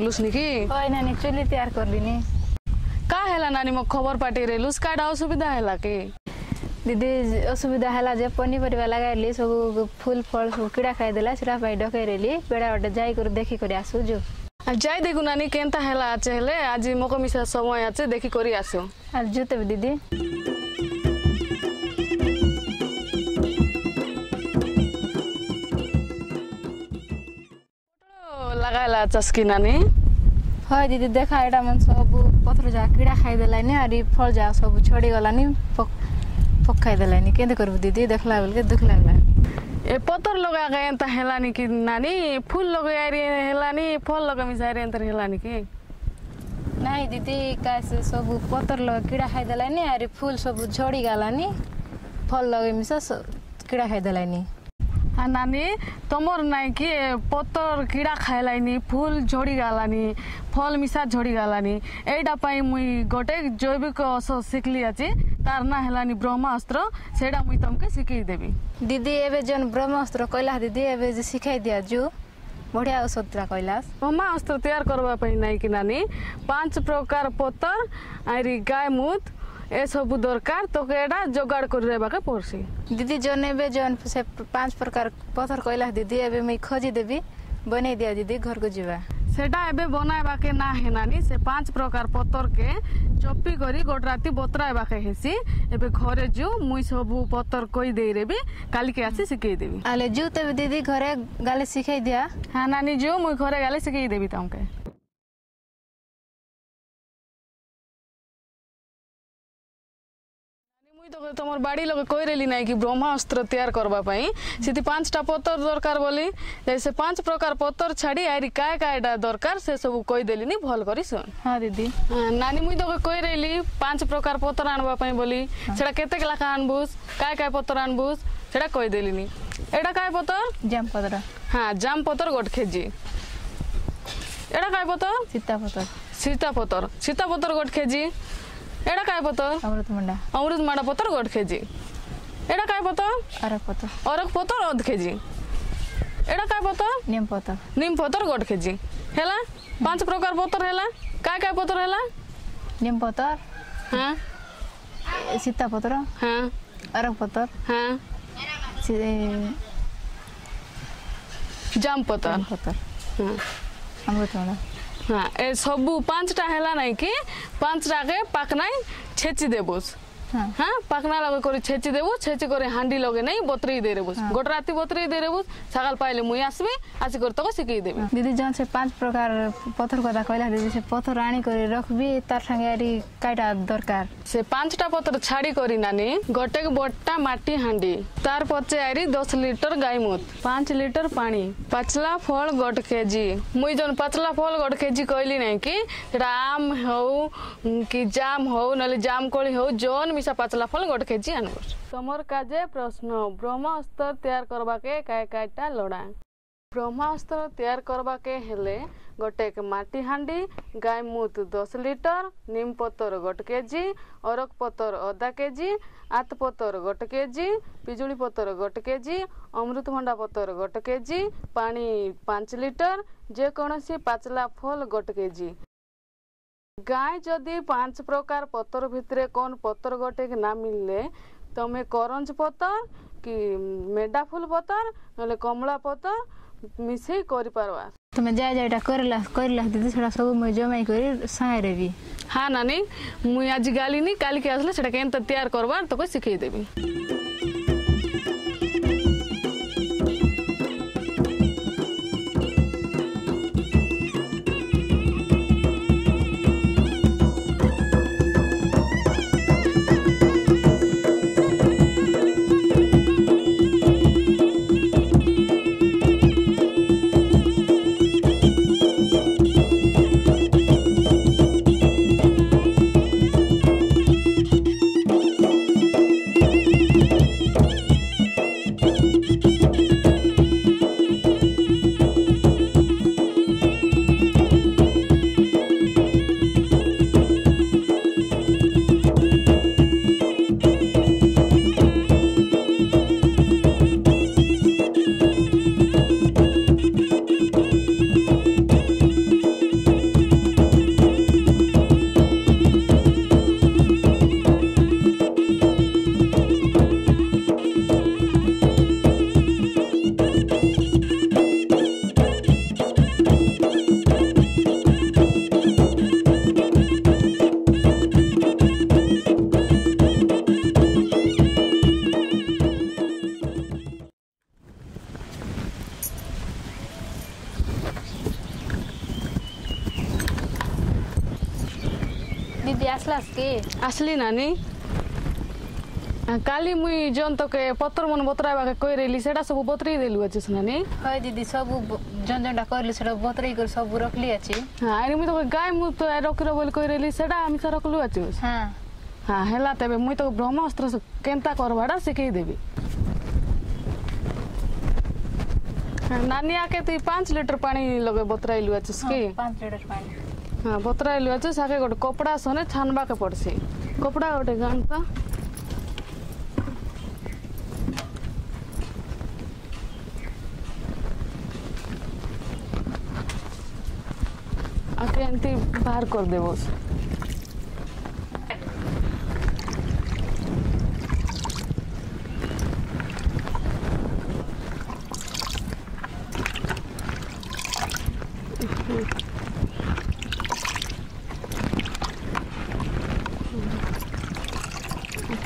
करलुस निकी ओए नानी चुली तयार करलिनी का हैला नानी म खबर पाटी रेलुस का डाउ सुविधा हैला के दिदी असुविधा हैला जे पनी परबा लगा ले सब फूल फल सब कीड़ा खाई देला सिरा भाई डके रेली बेड़ा वटे जाई कर देखि कर आसु जो आ जाई देखु नानी केनता हैला आ चले आज मोको मिसा समय आछे देखि देखी आसु आ जुते दीदी চাষ কিনা নি হয় দিদি দেখা এটা মানে সব পত্র যা কিড়া খাই দেলানি আর ফল যা সব ছড়ি গলানি পকাই দেলানি কেন করবো দিদি দেখলা বেলকে দুঃখ লাগলা ए पतर लगा गए त हेलानी कि नानी फूल लगा रे हेलानी फल लगा मिसाई रे अंतर हेलानी कि नहीं दीदी कैसे सब पतर लगा कीड़ा खाई दलानी अरे फूल सब झड़ी गलानी फल लगे मिसा कीड़ा खाई दलानी নানি তোমার নাই কি পতর কিড়া খাইলাইনি ফুল ঝড়ি গালানি ফল মিশা ঝড়ি গালানি। এইটা পাই মুই গোটে জৈবিক ওষ শিখলি আছি তার না হেলানি ব্রহ্মাস্ত্র সেটা মুই তোমাকে শিখেই দেবি। দিদি এবে যেন ব্রহ্মাস্ত্র কইলা দিদি এবে যে শিখাই দিয়া যু বঢ়িয়া ঔষধটা কৈলাস মমা অস্ত্র তৈয়ার করবা পাই নাই কি নানি। পাঁচ প্রকার পতর আর গায় মুদ ଏସବୁ ଦରକାର ତୋକେ ଏଇଟା ଯୋଗାଡ଼ କରି ରହିବାକେ ପଡ଼ସି ଦିଦି ଜନ୍ ଏବେ ଜନ୍ ସେ ପାଞ୍ଚ ପ୍ରକାର ପଥର କହିଲା ଦିଦି ଏବେ ମୁଇଁ ଖୋଜିଦେବି ବନେଇ ଦିଅ ଦିଦି ଘରକୁ ଯିବା ସେଟା ଏବେ ବନାଇବାକେ ନା ହେଲାନି ସେ ପାଞ୍ଚ ପ୍ରକାର ପଥରକେ ଚପି କରି ଗୋଟେ ରାତି ବତରାଇବାକେ ହେସି ଏବେ ଘରେ ଯିଉ ମୁଇଁ ସବୁ ପଥର କହିଦେଇରେବି କାଲିକି ଆସି ଶିଖେଇଦେବି ଆଲେ ଯିଉ ତେବେ ଦିଦି ଘରେ ଗାଲେ ଶିଖେଇ ଦିଆ ହଁ ନାନି ଯିଉ ମୁଇଁ ଘରେ ଗାଲେ ଶିଖେଇଦେବି ତମକେ তোকে তোমার বাড়ি লোক কই রেলি নাই কি ব্রহ্মাস্ত্র তৈয়ার করবা পাই? সেটি পাঁচটা পতর দরকার বলি। সে পাঁচ প্রকার পতর ছাড়ি আইরি কায় কায়টা দরকার সে সব কই দেলিনি ভালো করি শুন হ্যাঁ দিদি। নানি মুই তোকে কই রেলি পাঁচ প্রকার পতর আনবা পাই বলি। সেটা কেতে লাখা আনবুস কায় কায় পতর আনবুস সেটা কই দেলিনি এটা কায় পতর জাম পতর হ্যাঁ জাম পতর গোট কেজি এটা কায় পতর সীতা পতর সীতা পতর সীতা পতর গোট কেজি এটা কায় পত অমৃতমুন্ডা অমৃতমুন্ডা পতর গোট কেজি এটা কায় পত অরক পত অরক পতর অধ কেজি এটা কায় পত নিম পত নিম পতর গোট কেজি হেলা পাঁচ প্রকার পতর হেলা কায় কায় পতর হেলা নিম পতর হ্যাঁ সীতা পতর হ্যাঁ অরক পতর হ্যাঁ জাম পতর পতর হ্যাঁ অমৃতমুন্ডা হ্যাঁ এ সবু পাঁচটা হেলা নাই কি? পাঁচটাকে পাকনাই ছেচি দেবোস হ্যাঁ।, হ্যাঁ। পাখনা লগে করে ছেঁচি দেবো ছেঁচি করে হাঁডি লগে নেই বতরেই দিয়ে দেবু হ্যাঁ। গোটা রাতে বতরেই দিয়ে দেবু সকাল পাইলে মুই আসবি আসি করে তোকে শিখিয়ে দেবে। হ্যাঁ। দিদি যখন সে পাঁচ প্রকার পথর কথা কইলা দিদি সে পথর আনি করে রাখবি তার সঙ্গে আর কাইটা দরকার? সে পাঁচটা পথর ছাড়ি করি নানি গোটেক বড়টা মাটি হাঁডি। তার পচে আইরি দশ লিটর গাই মুত পাঁচ লিটর পানি পাঁচলা ফল গোট কেজি। মুই যখন পাঁচলা ফল গোট কেজি কইলি নাকি সেটা আম হও কি জাম হও নাহলে জাম কলি হও জন মিশা পাচলা ফল গোটে কেজি আনব তোমার কাজে প্রশ্ন ব্রহ্মাস্ত্র তৈয়ার করবাকে কায় কায়টা লড়া ব্রহ্মাস্ত্র তৈয়ার করবাকে হেলে গোটে মাটি হাঁডি গাই মুত দশ লিটর নিম পতর গোট কেজি অরক পতর অধা কেজি আত পতর গোট কেজি পিজুড়ি পতর গোট কেজি অমৃতভণ্ডা পতর গোট কেজি পানি পাঁচ লিটর যে যেকোনসি পাচলা ফল গোট কেজি ଗାଏ ଯଦି ପାଞ୍ଚ ପ୍ରକାର ପତର ଭିତରେ କ'ଣ ପତର ଗୋଟେ ନା ମିଳିଲେ ତମେ କରଞ୍ଜ ପତର କି ମେଣ୍ଡା ଫୁଲ ପତର ନହେଲେ କମଳା ପତର ମିଶେଇ କରିପାରବା ତମେ ଯାହା ଯାହା ଏଇଟା କରିଲା କରିଲା ଦିଦି ସେଟା ସବୁ ମୁଇଁ ଜମାଇ କରି ସାଙ୍ଗରେ ବି ହଁ ନାନୀ ମୁଇଁ ଆଜି ଗାଲିନି କାଲିକି ଆସିଲେ ସେଟା କେନ୍ତା ତିଆରି କରବା ତୋକେ ଶିଖେଇ ଦେବି আসলি নানি কালি মুই জন্তকে পত্র মন বতরাইবাকে কই রেলি সেটা সব বতরাই দেলু আছিস নানি হয় দিদি সব জন জনটা কইলি সেটা বতরাই করে সব রাখলি আছি। হ্যাঁ আর মুই তোকে গায় মু তো রকির বলি কই রেলি সেটা আমি তো রাখলু আছি হ্যাঁ। হ্যাঁ হেলা তবে মুই তোকে ব্রহ্মাস্ত্র কেনতা করবাটা শিখাই দেবি। হ্যাঁ, নানিয়াকে তুই পাঁচ লিটার পানি লগে বতরাইলু আছিস হ্যাঁ, কি? পাঁচ লিটার পানি। ହଁ ପତ୍ରାଇଲି ଅଛି ସେକେ ଗୋଟେ କପଡ଼ା ସନେ ଛାନବାକେ ପଡ଼୍ସି କପଡ଼ା ଗୋଟେ ଗାଣ୍ଠ ଆଗେ ଏମିତି ବାହାର କରିଦେବ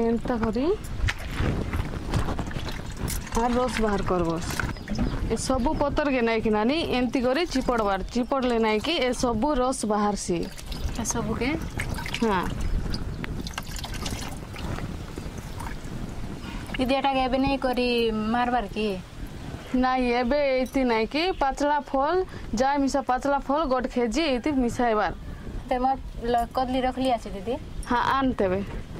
ଏନ୍ତା କରି আর রস বাহার করবস এ সবু পতর কে নাই কি নানি এমতি করে চিপড়বার চিপড়লে নাই কি এ সবু রস বাহারসি ଏସବୁକେ হ্যাঁ ଦିଦି ଏଟାକେ ଏବେ ନେଇ କରି ମାରବାର କି নাই এবে এইতি নাই কি পাতলা ফল যা মিশা পাতলা ফল গোট খেজি এইতি মিশাইবার ତ ମୋର ଲ- କଦଲି ରଖିଲି ଅଛି ଦିଦି হ্যাঁ আনতেবে ଦିଦି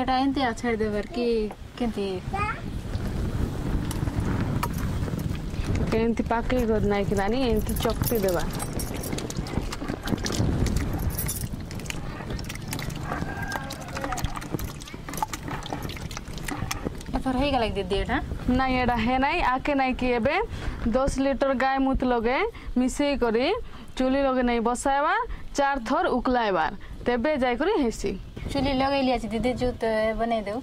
ଏଟା ଏମିତି ଛାଡ଼ି ଦେବାର କି କେମିତି ଏମିତି ପାକେଇ କରି ନାଇଁ କି ନାନି ଏମିତି ଚକଟି ଦେବା ଏଥର ହେଇଗଲା କି ଦିଦି ଏଟା ନାଇଁ ଏଇଟା ହେ ନାଇଁ ଆକେ ନାଇଁ କି ଏବେ ଦଶ ଲିଟର ଗାଈ ମୁତ ଲଗେ ମିଶେଇ କରି ଚୁଲି ଲଗେ ନାଇଁ ବସାଇବା ଚାର ଥର ଉକଲାଇବାର ତେବେ ଯାଇକରି ହେସି चुल्हि लगाइलिया छ दिदी जु त बनाइदेऊ।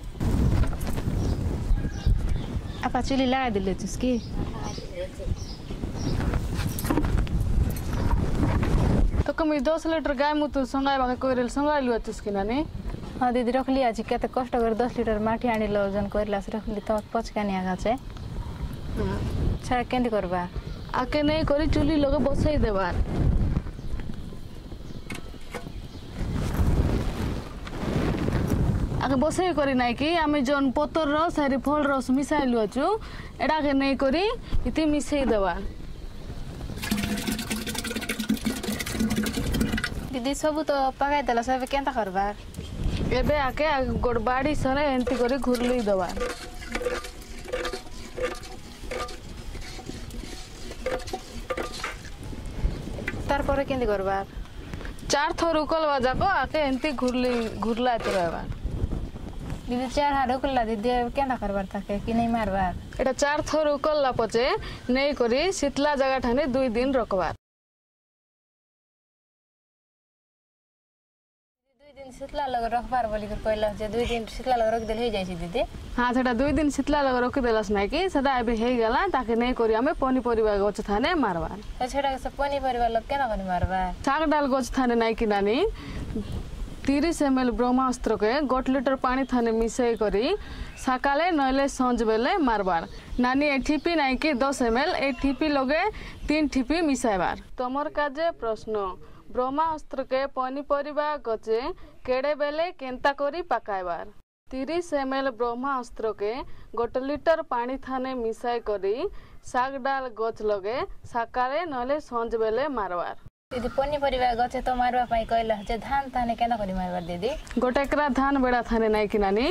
आपा चुल्हि लगाइदिले छुस् कि? तुमी दस लिटर गाई मुतु सँगाइबाक कहिले सँगाइलु छुस् कि नानी हँ दिदी रखलिया छि त कष्ट गरेर दस लिटर माटी आनि ल ओजन कहिला रखली त पचकानी आगा छ छा केन्ती गर्बा आके नै करी चुल्हि लगे बसाइदेबार ଆଗେ ବସେଇ କରି ନାଇଁକି ଆମେ ଜନ୍ ପତର ରସ୍ ଆରି ଫଳ ରସ୍ ମିଶାଇଲୁ ଅଛୁ ଏଟାକେ ନେଇକରି ଇତି ମିଶେଇ ଦେବା দিদি সবু তো পাকাই দিল সব কেনতা করবার এবে আকে বাড়ি সরে এমতি করে ঘুরলুই দেবার তারপরে কেন্দি করবার চার থর উকল বাজাকো আকে এমতি ঘুরলি ঘুরলাই তো এবার দিদি চার হাড় উকল্লা দিদি কেনা করবার থাকে কি নেই মারবার এটা চার থর উকল্লা পচে নেই করি শীতলা জায়গা ঠানে দুই দিন রকবার শীতলা লগ রখবার বলি কইল যে দুই দিন শীতলা লগ রখি দেলে হয়ে যাইছি দিদি হ্যাঁ সেটা দুই দিন শীতলা লগ রখি দেলাস নাই কি সেটা এবে হয়ে গেল তাকে নেই করি আমি পনিপরিবা গছ থানে মারবার সেটা পনিপরিবা লোক কেন করে মারবার শাক ডাল গছ থানে নাই কি নানি তিরিশ এম এল ব্রহ্মাস্ত্রকে গোট লিটর পানি থানে মিশাই করি। সকালে নইলে সঞ্জ বেলে মারবার। নানি এ ঠিপি নাই কি দশ এম এল এই ঠিপি লগে তিন ঠিপি মিশাইবার। তোমার কাজে প্রশ্ন, ব্রহ্মাস্ত্রকে পনিপরিবা গছে কেড়ে বেলে কেন্তা করি পাকাইবার? তিরিশ এম এল ব্রহ্মাস্ত্রকে গোটে লিটর পানি থানে মিশাই করি, শাক ডাল গছ লগে সকালে নইলে সঞ্জ বেলে মারবার। দিদি পনিপরিবা গছে তো মারবা পাই কইলা যে ধান তানে কেন করি মারবা দিদি গোটা একরা ধান বেড়া থানে নাই কি নানি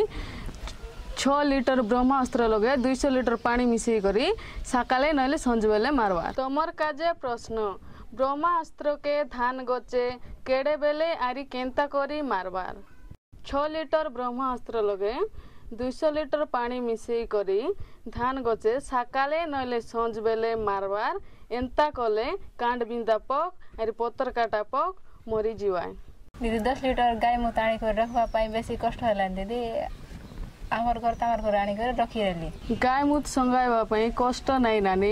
ছ লিটর ব্রহ্মাস্ত্র লগে দুইশ লিটর পানি মিশাই করি সকালে নইলে সঞ্জ বেলে মারবা তোমার কাজে প্রশ্ন ব্রহ্মাস্ত্রকে ধান গছে কেড়ে বেলে আরি কেন্তা করি মারবার ছ লিটর ব্রহ্মাস্ত্র লগে দুইশ লিটর পানি মিশাই করি ধান গছে সকালে নইলে সঞ্জ বেলে মারবার এন্তা কলে কাণ্ড বিন্দা পক ଆରେ ପତରକାଟା ପକ୍ ମରିଯିବାଏ ଦିଦି ଦଶ ଲିଟର ଗାଈ ମୁଁ ଆଣିକରି ରଖିବା ପାଇଁ ବେଶୀ କଷ୍ଟ ହେଲାନି ଦିଦି আমার ঘর তো আমার ঘর আনিকরে রখি রাখলি গায়ে মুত সঙ্গাইবা পাই কষ্ট নাই নানি।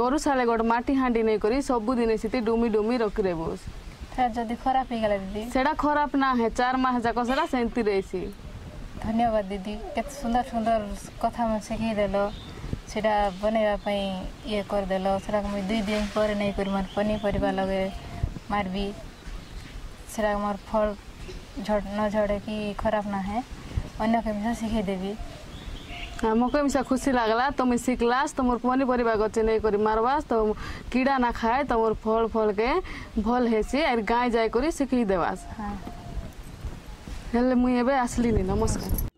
গরু সালে গোট মাটি হাঁডি নেই করি সবুদিনে সেটি ডুমি ডুমি রখি রেব যদি খারাপ হয়ে গেল দিদি? সেটা খারাপ না হে চার মাস যাক সেটা সেমতি রয়েছি ধন্যবাদ দিদি। কত সুন্দর সুন্দর কথা শিখিয়ে দিল। ସେଟା ବନେଇବା ପାଇଁ ଇଏ କରିଦେଲ ସେଟାକୁ ମୁଇଁ ଦୁଇ ଦିନ ପରେ ନେଇକରି ମୋର ପନିପରିବା ଲଗାଇ ମାରବି ସେଟା ମୋର ଫଳ ଝଡ଼ ନ ଝଡ଼େ କି ଖରାପ ନା ହେ ଅନ୍ୟ କେମିତି ଶିଖେଇଦେବି ଆମକୁ ମିଶା ଖୁସି ଲାଗଲା ତମେ ଶିଖଲାସ ତମର ପନିପରିବା ଗଛ ନେଇକରି ମାରବାସ ତ କିଡ଼ା ନା ଖାଏ ତମର ଫଳ ଫଳକେ ଭଲ ହେସି ଆର ଗାଁ ଯାଇକରି ଶିଖେଇ ଦେବାସ ହଁ ହେଲେ ମୁଇଁ ଏବେ ଆସିଲିନି ନମସ୍କାର